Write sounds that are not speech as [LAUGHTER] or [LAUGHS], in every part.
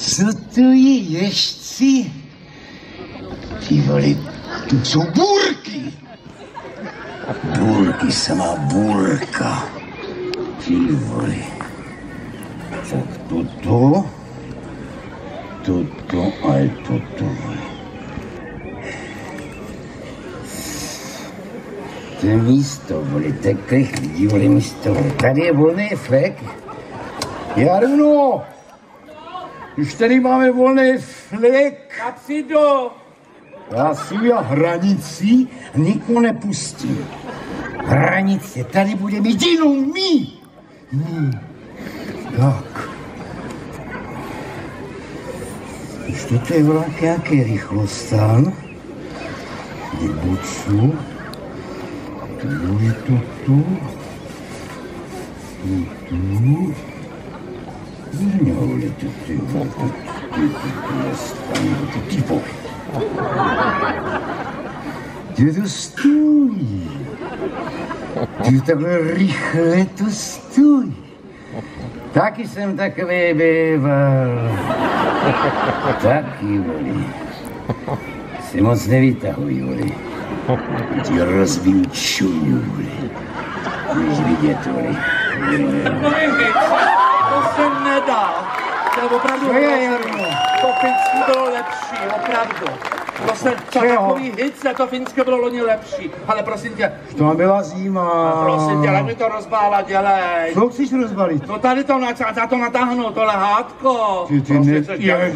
Co to je ježci? Ty vole, tu jsou burky. Burky, sama burka. Ty vole. Tak toto, toto a toto. To je místo, vole, takhle lidí, vole, místo. Tady je volný flek. Jarno, už tady máme volný si do. Já si já hranici nikoho nepustím. Hranice tady bude mít jenom my. My. Tak. Už toto je vlak nějaký rychlostan. Vybuču. Tu je to tu. Tu, tu. Zrňovali ty ty vole, ty ty ty ty stany, ty ty vole. Ty to stojí. Ty takhle rychle to stojí. Taky jsem takový býval. Taky, voli. Si moc nevytahuj, voli. Ti rozbiju čuňu, voli. Můžeš vidět, voli. To jsem nedal. To je opravdu Co je? To finský bylo lepší, opravdu. To se, to takový hice, to finské bylo loni lepší. Ale prosím tě, To byla zima. prosím tě, ale mi to rozbála, dělej. Co chceš rozbalit? No tady to, na, za to natáhnu, tohle hátko. Ty, ty Prosím ne- tě, dělej.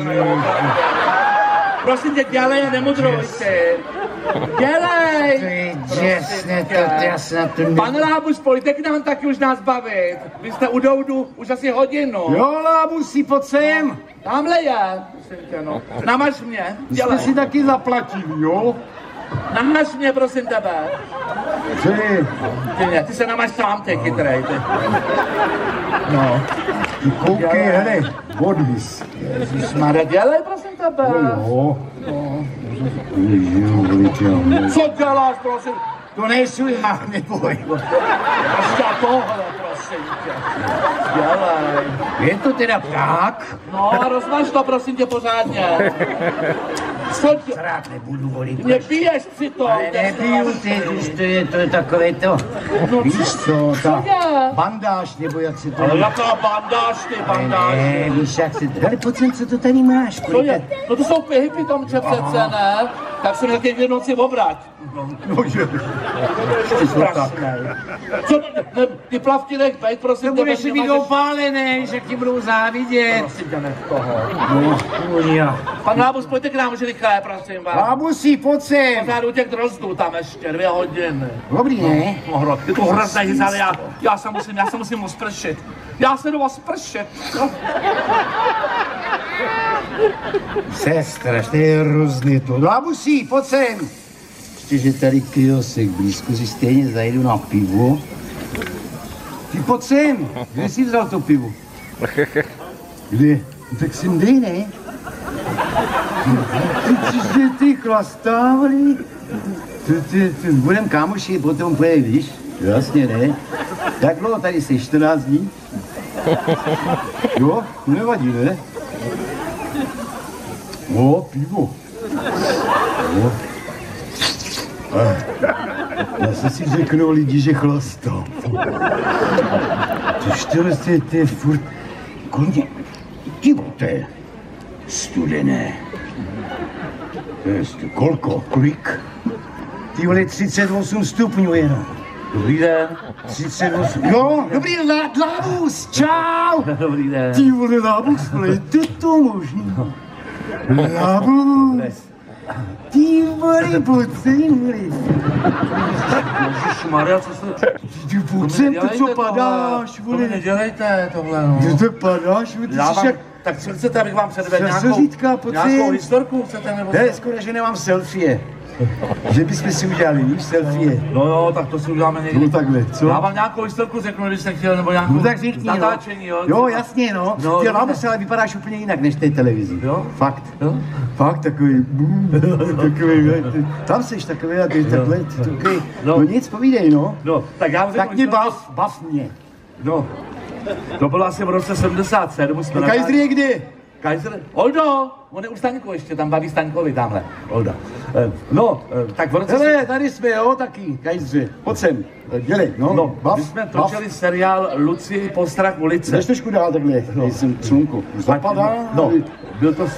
Prosím tě, dělej a nemudruj si. Dělej! Ty to já se na to ne... Pane Lábus, pojďte k nám taky už nás bavit. Vy jste u Doudu už asi hodinu. Jo, lábusí, pojď sem. Tamhle je. Prosím tě, no. Namaž mě, Vy jste dělej. si taky zaplatili, jo? Namaž mě, prosím tebe. Ty, Ty, ne, ty se namaž sám, ty chytrej, ty. No. ty koukej, hele, odvis. Ježišmarja, dělej, prosím tebe. Jo. Jo, voliče, jo. Co děláš, prosím? To nejsou já, neboj. Prostě tohle, prosím tě. Dělej. Je to teda tak? No rozmaž to, prosím tě, pořádně. [LAUGHS] Co tě? Rád nebudu volit. Mě piješ si to. Ale nepiju ty, už to je, to je takové to. Víš co, ta bandáž, nebo jak se to... Ale jaká bandáž, ty bandáž. Ne, víš, jak se to... Ale pojď sem, co to tady máš? To kolik je, no to jsou pihy pitomče přece, ne? Tak se mi taky v noci obrať. No. Ty strašnej. Co, ne, ty plavky nech bejt, prosím tě, budeš mít opálené, že ti budou závidět. Prosím tě, nech toho. No. Pan Lábus, pojďte k nám rychle, prosím vás. Bábusí, pojď sem. Pořád u těch drozdů tam ještě, dvě hodiny. Dobrý, ne? No, hro, ty to hrozné hyzali, já, já se musím, já se musím uspršit. Já se jdu. No. Sestra, to je hrozný to. Bábusí, pojď sem. Ještě, že tady kiosek blízko si stejně zajdu na pivo. Ty pojď sem. Kde jsi vzal to pivo? Kde? No, tak sem dej, ne? Ty přišli ty chlastávali. Ty, ty, ty, budem kámoši, potom pojedeš. Jasně, ne? Tak dlouho tady jsi, 14 dní? Jo, nevadí, ne? O, pivo. O. Eh, Zase si řeknou lidi, že chlastám. To čtyři, to je, to je furt... Koně, je studené. To je stu... Kolko? Kolik? Ty vole, 38 stupňů jenom. Dobrý den. 38. Jo, dobrý den, lá- Lábus, čau. [LAUGHS] Dobrý den. Ty vole, Lábus, vole, je to to možný. Lábus. Ty vole, vole. Ježišmarja, co se... Ty pojď sem, to co padáš, To mi vole. nedělejte tohle, no. Ty to padáš, vole, ty jsi jak... tak co chcete, abych vám předvedl nějakou, nějakou historku chcete, nebo Ne, skoro, že nemám selfie. Že bychom si udělali, víš, selfie. No jo, tak to si uděláme někdy. No takhle, co? Já vám nějakou historku řeknu, když jste chtěl, nebo nějakou No tak řekni, no. natáčení, jo. Jo, jasně, no. No, Ty dobře. Lábus, ale vypadáš úplně jinak než té televizi. Jo? Fakt. Jo? Fakt takový, bum, takový, [LAUGHS] tam seš takový, a ty takhle, takový, No. no nic, povídej, no. No, tak já vám řeknu Tak mě bav, bav mě. No, to bylo asi v roce 77, jsme je kde? Kaiser, Oldo, on je u Staňku ještě, tam baví Staňkovi tamhle, Olda. Eh, No, eh, tak v roce... Hele, tady jsme, jo, taky, kajzře. Pojď sem, dělej, no, No, bav, my jsme bav. točili seriál Luci Postrach ulice. Jdeš trošku dál takhle, tady jsem slunko. Zapadá, No, byl to, [LAUGHS]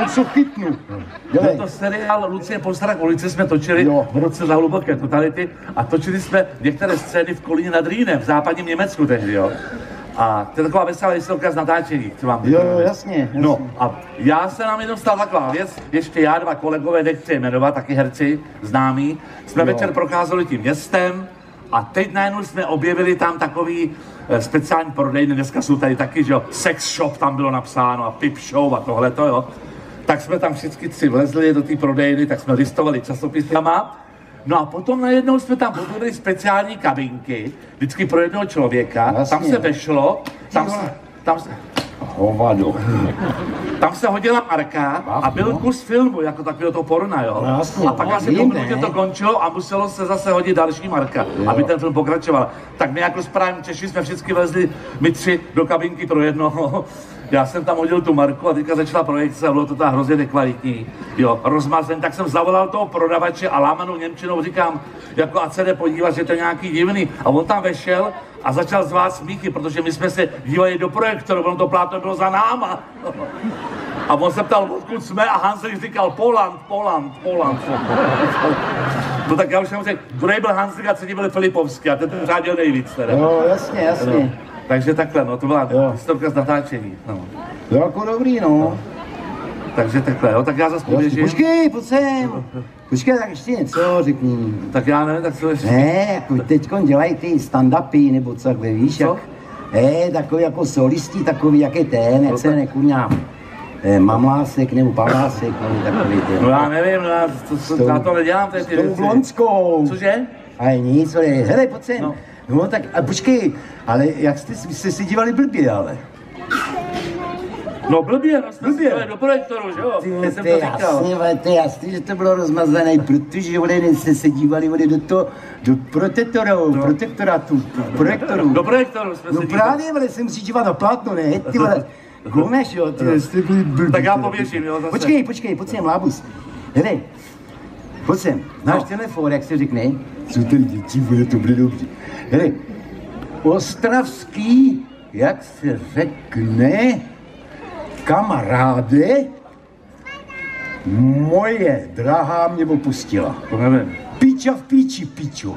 něco chytnu. byl Dělej. to seriál Lucie Postrach ulice jsme točili Jo. v roce za hluboké totality a točili jsme některé scény v Kolíně nad Rýnem, v západním Německu tehdy, jo. A to je taková veselá historka z natáčení, co vám Jo, jo, jasně, jasně. No a já se nám jenom stala taková věc, ještě já, dva kolegové, nechci jmenovat, taky herci, známí, jsme Jo. večer procházeli tím městem a teď najednou jsme objevili tam takový eh, speciální prodejny, dneska jsou tady taky, že jo, sex shop tam bylo napsáno a pip show a tohle to, jo. Tak jsme tam všichni tři vlezli do té prodejny, tak jsme listovali časopisama. No a potom najednou jsme tam objevili speciální kabinky, vždycky pro jednoho člověka, Jasně. tam se vešlo, tam se, tam se, Hovado. tam se hodila Marka a byl no. kus filmu, jako takového to porna, jo. No jasně, a pak asi po minutě to končilo a muselo se zase hodit další Marka, Jo. aby ten film pokračoval. Tak my jako správní Češi jsme všichni vezli, my tři, do kabinky pro jednoho. Já jsem tam hodil tu Marku a teďka začala projekce a bylo to ta hrozně nekvalitní. Jo, rozmazen, tak jsem zavolal toho prodavače a lámanou Němčinou říkám, jako a se jde podívat, že to je nějaký divný. A on tam vešel a začal zvát smíchy, protože my jsme se dívali do projektoru, ono to plátno bylo za náma. A on se ptal, odkud jsme a Hanslik říkal Poland, Poland, Poland. No tak já už jsem řekl, druhý byl Hanslik a třetí byl Filipovský a ten ten řádil nejvíc teda. Jo, jasně, No. Takže takhle, no to byla Jo. historka z natáčení. No. Jo, jako dobrý, no. Takže takhle, jo, tak já zase poběžím. Počkej, pojď sem. Počkej, tak ještě něco řekni. Tak já nevím, tak co ještě. Ne, jako teď dělají ty stand-upy, nebo co takhle, víš, Co? jak... Ne, takový jako solisti, takový, jak je ten, jak No se tak- nekurňá. Eh, Mamlásek nebo Pavlásek, nebo takový ten. No já nevím, no já to, to, tou- já to nedělám, ty, S ty tou věci. blonskou. Cože? A nic, ale hele, pojď sem. No. No. no tak, a počkej, ale jak jste, jste se dívali blbě, ale. No blbě, no jsme Blbě. blbě. do projektoru, že jo? Ty, Já jsem to je to říkal. jasně, vole, to je jasný, že to bylo rozmazané, protože vole, jste se dívali vole, do toho, do protektoru, no. protektorátu, projektoru. Do projektoru jsme No se dívali. právě, vole, se musí dívat na plátno, ne? Ty vole, [LAUGHS] gomeš, jo, ty jste byli blbý. Tak já ty poběžím, jo, zase. Počkej, počkej, pojď sem, lábus. Hele, pojď sem, znáš No. telefon, jak se řekne? Co tady děti, vole, to bude dobře. Hele, ostravský, jak se řekne, kamaráde, moje drahá mě opustila. To nevím. Piča v píči, pičo.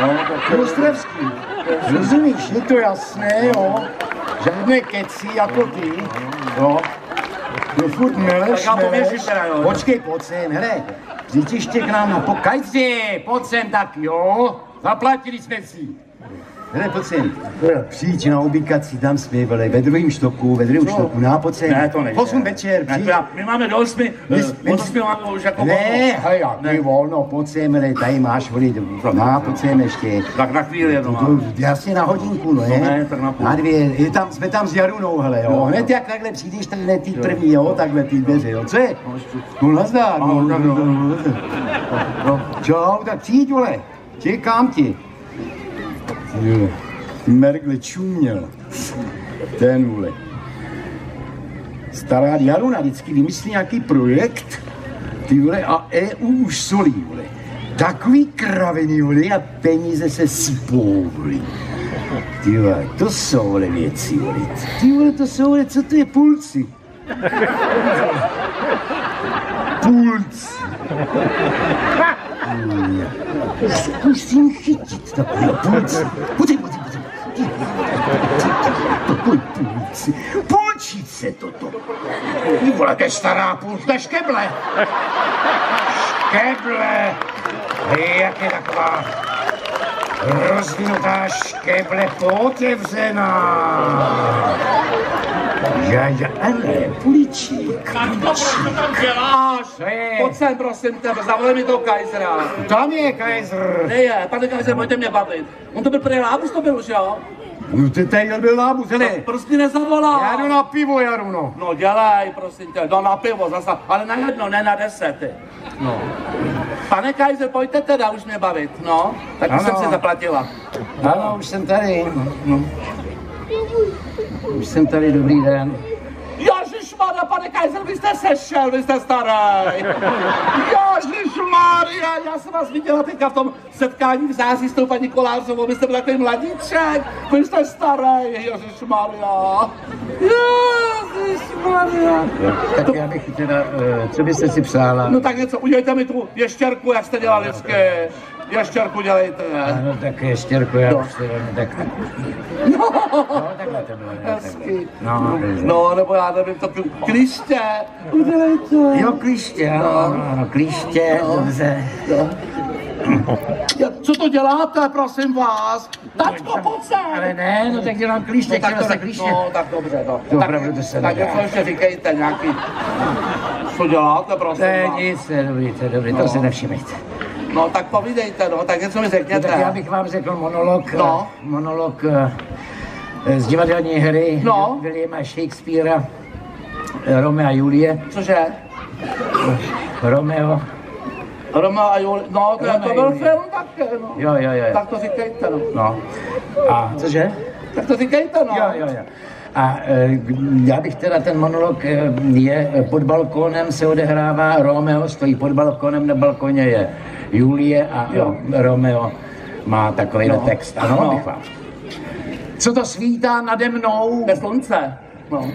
No, tak Ostravský. Rozumíš, je to jasné, jo? Žádné keci jako ty, jo? No furt meleš, Tak já teda, jo. Počkej, pojď sem, hele. Ještě k nám na pokajci, pojď sem tak, jo? Zaplatili jsme si. Hele, sem. Přijď na ubikaci, tam jsme, vole, ve druhém štoku, ve druhém štoku, na, sem. Ne, to nejde. Osm večer, Ne, přijď. to já, my máme do osmi, My- eh, my- osmi máme už jako Ne, hej, jak Ne. ne. volno, sem, hele, tady máš, vole, na, sem ještě. Tak na chvíli jenom To, jasně na hodinku, no, ne? No ne, tak na půl. Na dvě, je tam, jsme tam s Jarunou, hele, jo. Jo. Hned jak takhle přijdeš, tak hned ty první, jo, takhle ty dveře, jo. Co je? No nazdar, no, jo. no, no. Čau, tak přijď, vole, čekám ti. Ty vole, Mergle čuměl. Ten, vole. Stará Jaruna vždycky vymyslí nějaký projekt, ty vole, a EU už solí, vole. Takový kraviny, vole, a peníze se sypou, vole. Ty vole, to jsou, vole, věci, vole. Ty vole, to jsou, vole, co to je pulci? Pulci. Zkusím chytit takový pulci. Pojď, pojď, pojď. Takový pulci. Pulčice toto. Ty vole, to stará pulka škeble. Škeble. Jak je taková rozvinutá škeble pootevřená. Ja, ja, ale, puličík. Je? Pojď sem, prosím tebe, zavolej mi toho Kaisera. Tam je Kaiser. Kde je? Pane Kaiser, pojďte mě bavit. On to byl prý lábus, to byl už, jo? No ty tady byl lábus, hele. Proč mi nezavolal? Já jdu na pivo, Jaruno. No dělej, prosím tě, no na pivo zase, ale na jedno, ne na deset. ty. No. Pane Kaiser, pojďte teda už mě bavit, no. Tak už jsem si zaplatila. Ano, už jsem tady. No. Už jsem tady, dobrý den. Ježišmarja, pane Kaiser, vy jste sešel, vy jste starý. Ježišmarja, já jsem vás viděla teďka v tom setkání v září s tou paní Kolářovou, vy jste byl takový mladíček, vy jste starý, Ježišmarja. Ježišmarja. Tak já bych teda, eh, co byste si přála? No tak něco, udělejte mi tu ještěrku, jak jste dělali vždycky. Ještěrku dělejte. No tak ještě já No. už si vezmu tak. No, No, takhle to bylo. hezky. No. No, nebo já nevím, to tu klíště. Udělejte. Jo, klíště, ano, no. ano, klíště, dobře. Ja, co to děláte, prosím vás? Tačko, pojď sem. Ale ne, no tak dělám klíště, tak to se ne- klíště. No, tak dobře, no. To tak, opravdu to se tak něco ještě říkejte, nějaký... Co děláte, prosím To je vás? nic, to je dobrý, to je dobrý, to No. si nevšimejte. No, tak povídejte, no, tak něco mi No, řekněte. tak já bych vám řekl monolog, No. eh, monolog eh, z divadelní hry No. Williama Shakespearea, Romeo a Julie, Cože? Romeo, Romeo a Julie, no, to, je- to byl film také, no. jo, jo, jo, Tak to říkejte, no. no. A cože? Tak to říkejte, no. Jo, jo, jo. A e, já bych teda ten monolog e, je e, pod balkónem se odehrává, Romeo stojí pod balkónem, na balkoně je Julie a Jo. Romeo má takový No. text. Ano, No. no. bych vám. Co to svítá nade mnou? Ve slunce. No. [LAUGHS]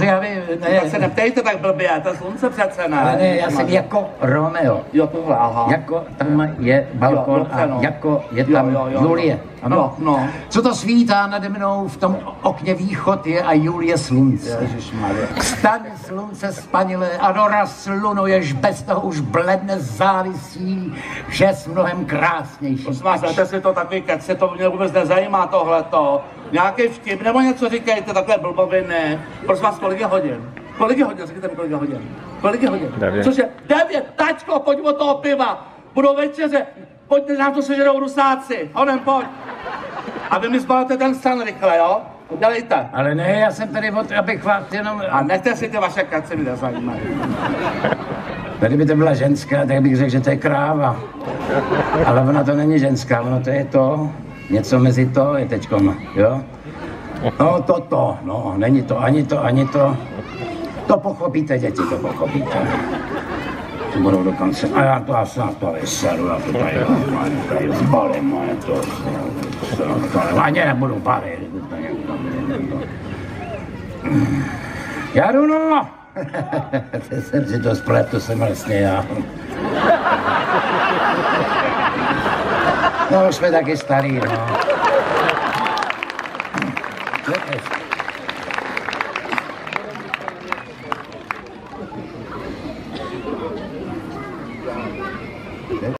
Já vím, ne, Tak se neptejte tak blbě, to je slunce přece, ne? ale ne, já jsem jako Romeo. Jo, tohle, aha. Jako tam je balkon Jo, a no. jako je tam jo, jo, Julie. jo. Ano. Jo, no. Co to svítá nade mnou v tom okně východ je a Julie slunce. Ježišmarja. Vstaň slunce spanilé a doraz sluno, jež bez toho už bledne závisí, že s mnohem krásnější. Prosím vás, si to takový kec, to mě vůbec nezajímá tohleto. Nějaký vtip nebo něco říkejte, takové blboviny. Prosím vás, kolik je hodin? Kolik je hodin? Řekněte mi, kolik je hodin. Kolik je hodin? Devět. Cože? Devět! Tačko, pojď od toho piva. Budou večeře. Pojďte, nám to sežerou rusáci. Honem, pojď. A vy mi zbalíte ten stan rychle, jo? Dělejte. Ale ne, já jsem tady, od, abych vás jenom... A nechte si ty vaše kace, mi nezajímají. Tady by to byla ženská, tak bych řekl, že to je kráva. Ale ona to není ženská, ono to je to, něco mezi to je teďkom, jo? No to to, no, není to ani to, ani to. To pochopíte, děti, to pochopíte. To budou dokonce, a já to asi na to vyseru, já to tady, tady, zbalím, moje to, to, to, to, ani nebudu pary. Já jdu, no. [LAUGHS] Teď jsem si to splet, to jsem vlastně já. No, už jsme taky starý, no.